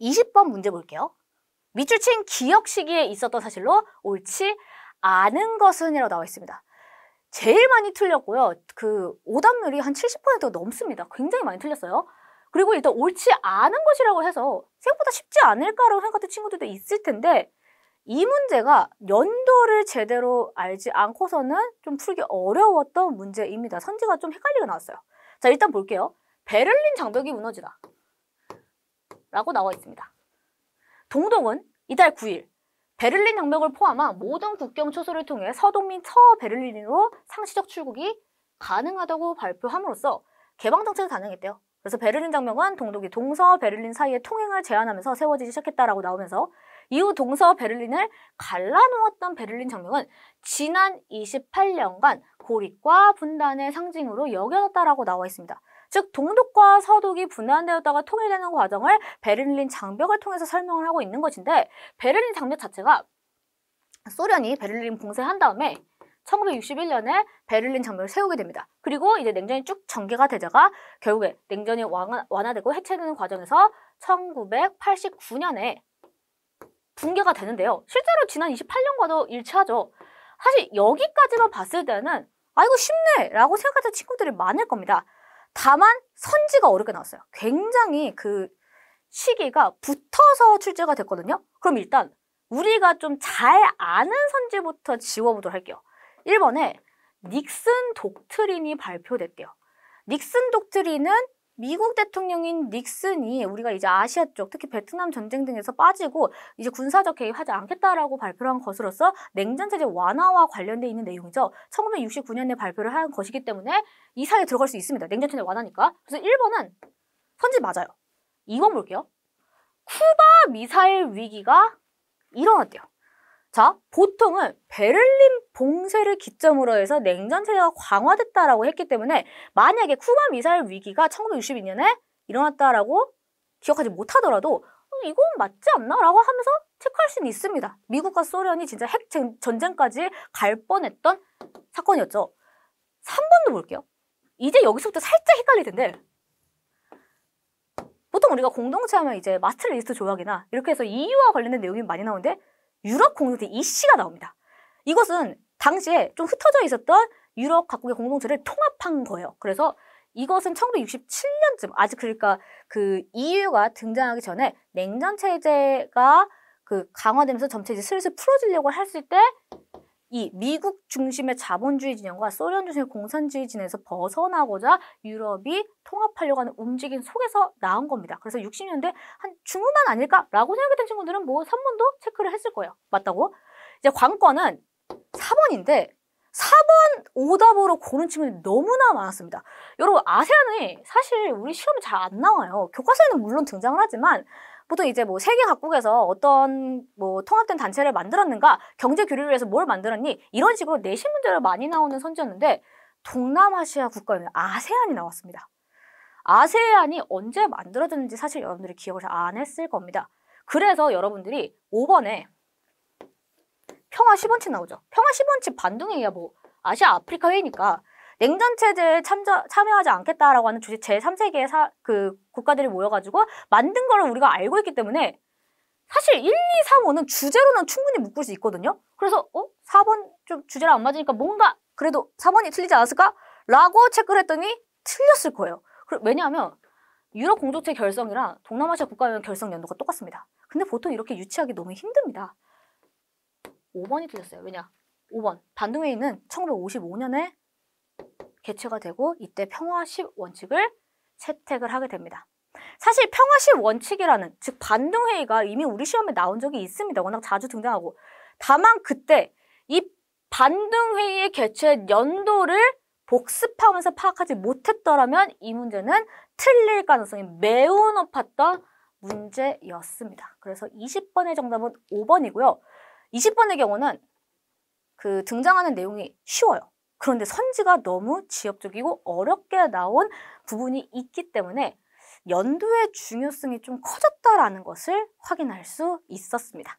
20번 문제 볼게요. 밑줄 친 기억 시기에 있었던 사실로 옳지 않은 것은 이라고 나와 있습니다. 제일 많이 틀렸고요. 그 오답률이 한 70%가 넘습니다. 굉장히 많이 틀렸어요. 그리고 일단 옳지 않은 것이라고 해서 생각보다 쉽지 않을까라고 생각하는 친구들도 있을 텐데 이 문제가 연도를 제대로 알지 않고서는 좀 풀기 어려웠던 문제입니다. 선지가 좀 헷갈리게 나왔어요. 자, 일단 볼게요. 베를린 장벽이 무너지다. 라고 나와 있습니다. 동독은 이달 9일 베를린 장벽을 포함한 모든 국경 초소를 통해 서독 및 서베를린으로 상시적 출국이 가능하다고 발표함으로써 개방 정책을 단행했대요. 그래서 베를린 장벽은 동독이 동서 베를린 사이의 통행을 제한하면서 세워지기 시작했다라고 나오면서 이후 동서 베를린을 갈라놓았던 베를린 장벽은 지난 28년간 고립과 분단의 상징으로 여겨졌다라고 나와 있습니다. 즉 동독과 서독이 분단되었다가 통일되는 과정을 베를린 장벽을 통해서 설명을 하고 있는 것인데 베를린 장벽 자체가 소련이 베를린 봉쇄한 다음에 1961년에 베를린 장벽을 세우게 됩니다. 그리고 이제 냉전이 쭉 전개가 되다가 결국에 냉전이 완화, 완화되고 해체되는 과정에서 1989년에 붕괴가 되는데요. 실제로 지난 28년과도 일치하죠. 사실 여기까지만 봤을 때는 아 이거 쉽네 라고 생각하는 친구들이 많을 겁니다. 다만 선지가 어렵게 나왔어요. 굉장히 그 시기가 붙어서 출제가 됐거든요. 그럼 일단 우리가 좀 잘 아는 선지부터 지워보도록 할게요. 1번에 닉슨 독트린이 발표됐대요. 닉슨 독트린은 미국 대통령인 닉슨이 우리가 이제 아시아 쪽, 특히 베트남 전쟁 등에서 빠지고 이제 군사적 개입하지 않겠다라고 발표를 한 것으로서 냉전 체제 완화와 관련돼 있는 내용이죠. 1969년에 발표를 한 것이기 때문에 이 사이에 들어갈 수 있습니다. 냉전 체제 완화니까. 그래서 1번은 선지 맞아요. 2번 볼게요. 쿠바 미사일 위기가 일어났대요. 자, 보통은 베를린 봉쇄를 기점으로 해서 냉전 체제가 강화됐다라고 했기 때문에 만약에 쿠바 미사일 위기가 1962년에 일어났다라고 기억하지 못하더라도 어, 이건 맞지 않나? 라고 하면서 체크할 수는 있습니다. 미국과 소련이 진짜 핵 전쟁까지 갈 뻔했던 사건이었죠. 3번도 볼게요. 이제 여기서부터 살짝 헷갈릴 텐데 보통 우리가 공동체 하면 이제 마스터 리스트 조약이나 이렇게 해서 EU와 관련된 내용이 많이 나오는데 유럽 공동체 이씨가 나옵니다. 이것은 당시에 좀 흩어져 있었던 유럽 각국의 공동체를 통합한 거예요. 그래서 이것은 1967년쯤 아직 그러니까 그 EU가 등장하기 전에 냉전 체제가 그 강화되면서 점차 이제 슬슬 풀어지려고 했을 때 이 미국 중심의 자본주의 진영과 소련 중심의 공산주의 진영에서 벗어나고자 유럽이 통합하려고 하는 움직임 속에서 나온 겁니다. 그래서 60년대 한 중후반 아닐까라고 생각했던 친구들은 뭐 3번도 체크를 했을 거예요. 맞다고? 이제 관건은 4번인데 4번 오답으로 고른 친구들이 너무나 많았습니다. 여러분 아세안이 사실 우리 시험에 잘 안 나와요. 교과서에는 물론 등장을 하지만 보통 이제 뭐 세계 각국에서 어떤 뭐 통합된 단체를 만들었는가, 경제 교류를 위해서 뭘 만들었니? 이런 식으로 내신 문제를 많이 나오는 선지였는데 동남아시아 국가에는 아세안이 나왔습니다. 아세안이 언제 만들어졌는지 사실 여러분들이 기억을 잘안 했을 겁니다. 그래서 여러분들이 5번에 평화 10원치 나오죠. 평화 10원치 반동회의야 뭐 아시아 아프리카 회의니까 냉전 체제에 참자, 참여하지 않겠다라고 하는 주제 제3세계의 사, 그 국가들이 모여가지고 만든 거를 우리가 알고 있기 때문에 사실 1, 2, 3, 5는 주제로는 충분히 묶을 수 있거든요. 그래서 어? 4번 좀 주제랑 안 맞으니까 뭔가 그래도 4번이 틀리지 않았을까? 라고 체크를 했더니 틀렸을 거예요. 왜냐하면 유럽 공동체 결성이랑 동남아시아 국가연 결성 연도가 똑같습니다. 근데 보통 이렇게 유치하기 너무 힘듭니다. 5번이 틀렸어요. 왜냐? 5번. 반등회의는 1955년에 개최가 되고 이때 평화 10 원칙을 채택을 하게 됩니다. 사실 평화 10 원칙이라는 즉 반등 회의가 이미 우리 시험에 나온 적이 있습니다. 워낙 자주 등장하고 다만 그때 이 반등 회의의 개최 연도를 복습하면서 파악하지 못했더라면 이 문제는 틀릴 가능성이 매우 높았던 문제였습니다. 그래서 20번의 정답은 5번이고요. 20번의 경우는 그 등장하는 내용이 쉬워요. 그런데 선지가 너무 지역적이고 어렵게 나온 부분이 있기 때문에 연도의 중요성이 좀 커졌다라는 것을 확인할 수 있었습니다.